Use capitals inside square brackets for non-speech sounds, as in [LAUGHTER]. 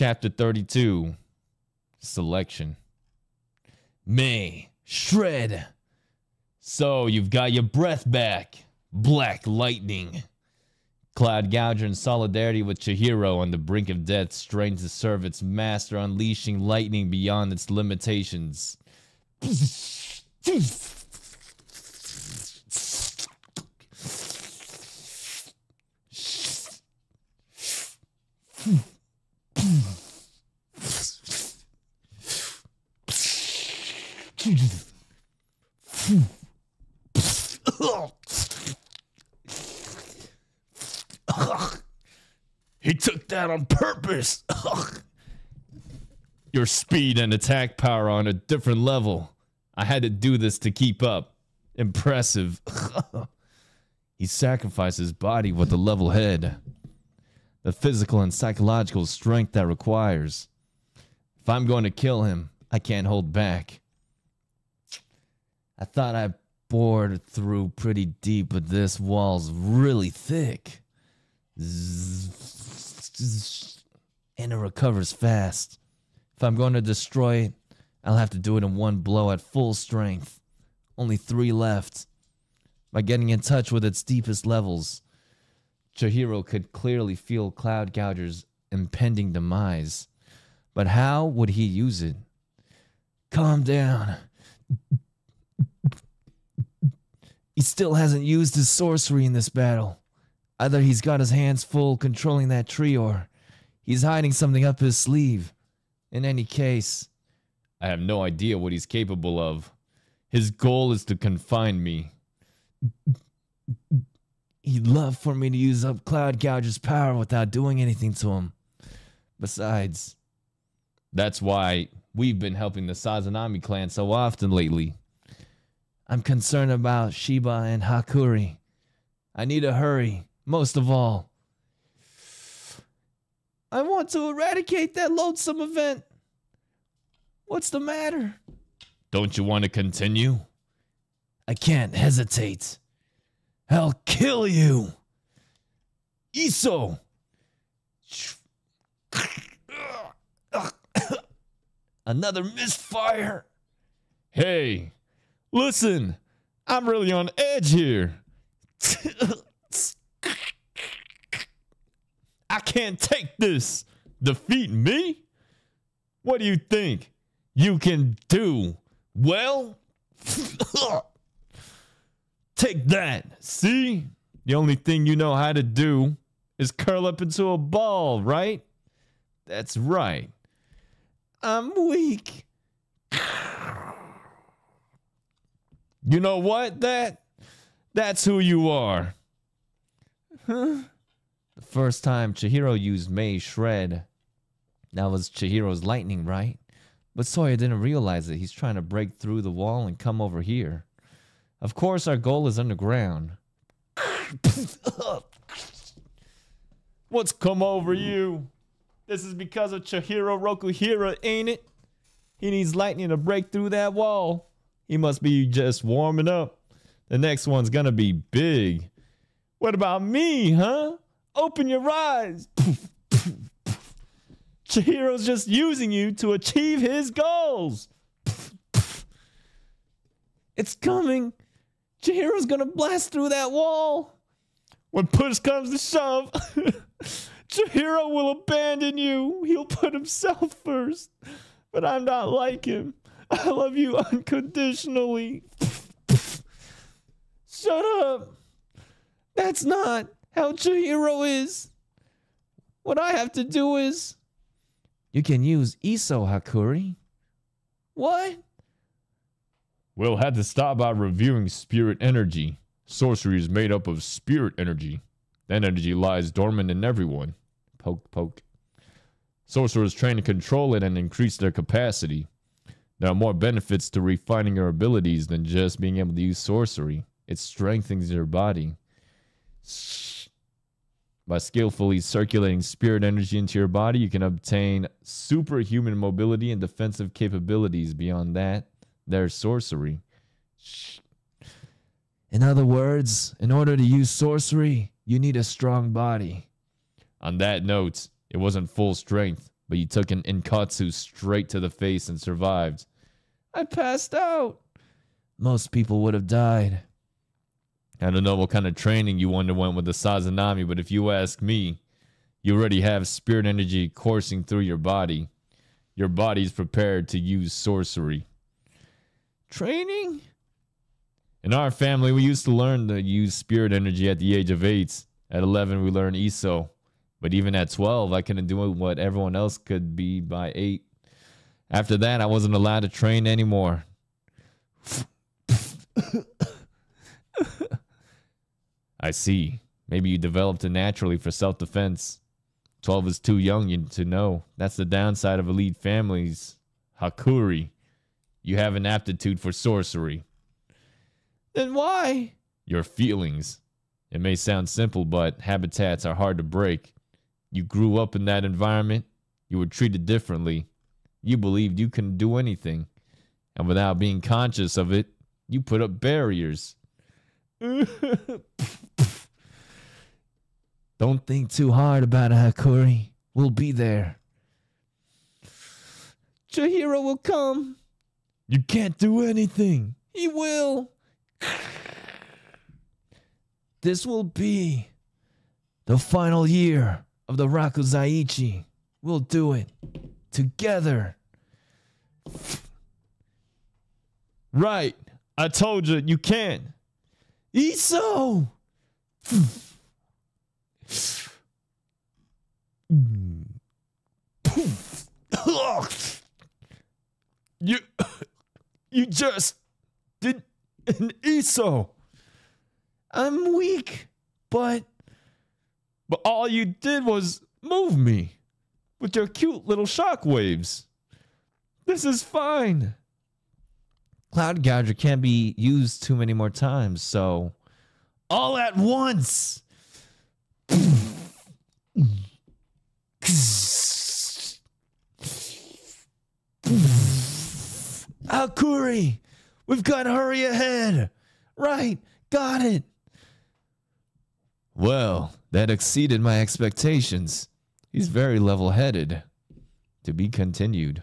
Chapter 32 Selection. May, shred. So you've got your breath back. Black lightning. Cloud Gouger in solidarity with Chihiro on the brink of death strains to serve its master, unleashing lightning beyond its limitations. [LAUGHS] [LAUGHS] He took that on purpose. [LAUGHS] Your speed and attack power are on a different level. I had to do this to keep up. Impressive. [LAUGHS] he sacrificed his body with a level head. The physical and psychological strength that requires. If I'm going to kill him, I can't hold back. I thought I bored through pretty deep, but this wall's really thick. And it recovers fast. If I'm going to destroy it, I'll have to do it in one blow at full strength. Only three left. By getting in touch with its deepest levels, Chihiro could clearly feel Cloud Gouger's impending demise. But how would he use it? Calm down. He still hasn't used his sorcery in this battle. Either he's got his hands full controlling that tree or he's hiding something up his sleeve. In any case, I have no idea what he's capable of. His goal is to confine me. He'd love for me to use up Cloud Gouger's power without doing anything to him. Besides, that's why we've been helping the Sazanami clan so often lately. I'm concerned about Shiba and Hakuri. I need to hurry, most of all. I want to eradicate that loathsome event. What's the matter? Don't you want to continue? I can't hesitate. I'll kill you. Iso. [COUGHS] Another misfire. Hey, listen. I'm really on edge here. I can't take this. Defeat me? What do you think you can do? Well, take that. See? The only thing you know how to do is curl up into a ball, right? That's right. I'm weak. You know what? That that's who you are. Huh? The first time Chihiro used May shred, that was Chihiro's lightning, right? But Soya didn't realize that he's trying to break through the wall and come over here. Of course, our goal is underground. [LAUGHS] What's come over you? This is because of Chihiro Rokuhira, ain't it? He needs lightning to break through that wall. He must be just warming up. The next one's gonna be big. What about me, huh? Open your eyes. Chihiro's just using you to achieve his goals. It's coming. Chihiro's gonna blast through that wall. When push comes to shove, [LAUGHS] Chihiro will abandon you. He'll put himself first. But I'm not like him. [LAUGHS] I love you unconditionally. Shut up. That's not how Chihiro is. What I have to do is. You can use Iso Hakuri. What? We'll have to stop by reviewing spirit energy. Sorcery is made up of spirit energy. That energy lies dormant in everyone. Poke, poke. Sorcerers train to control it and increase their capacity. There are more benefits to refining your abilities than just being able to use sorcery. It strengthens your body. By skillfully circulating spirit energy into your body, you can obtain superhuman mobility and defensive capabilities. Beyond that, there's sorcery. In other words, in order to use sorcery, you need a strong body. On that note, it wasn't full strength, but you took an Inkatsu straight to the face and survived. I passed out. Most people would have died. I don't know what kind of training you underwent with the Sazanami, but if you ask me, you already have spirit energy coursing through your body. Your body's prepared to use sorcery. Training? In our family, we used to learn to use spirit energy at the age of 8. At 11, we learned Iso. But even at 12, I couldn't do what everyone else could be by 8. After that, I wasn't allowed to train anymore. [COUGHS] I see. Maybe you developed it naturally for self defense. 12 is too young to know. That's the downside of elite families. Hakuri. You have an aptitude for sorcery. Then why? Your feelings. It may sound simple, but habitats are hard to break. You grew up in that environment. You were treated differently. You believed you couldn't do anything. And without being conscious of it, you put up barriers. [LAUGHS] Don't think too hard about it, Hakuri. We'll be there. Chihiro will come. You can't do anything. He will. This will be the final year of the Rakuzaichi. We'll do it together. Right. I told you you can. Iso! you you just did an Iso. I'm weak, but but all you did was move me with your cute little shockwaves. This is fine. Cloud Gouger can't be used too many more times, so all at once. Hakuri, we've got to hurry ahead. Right, got it. Well, that exceeded my expectations. He's very level headed. To be continued.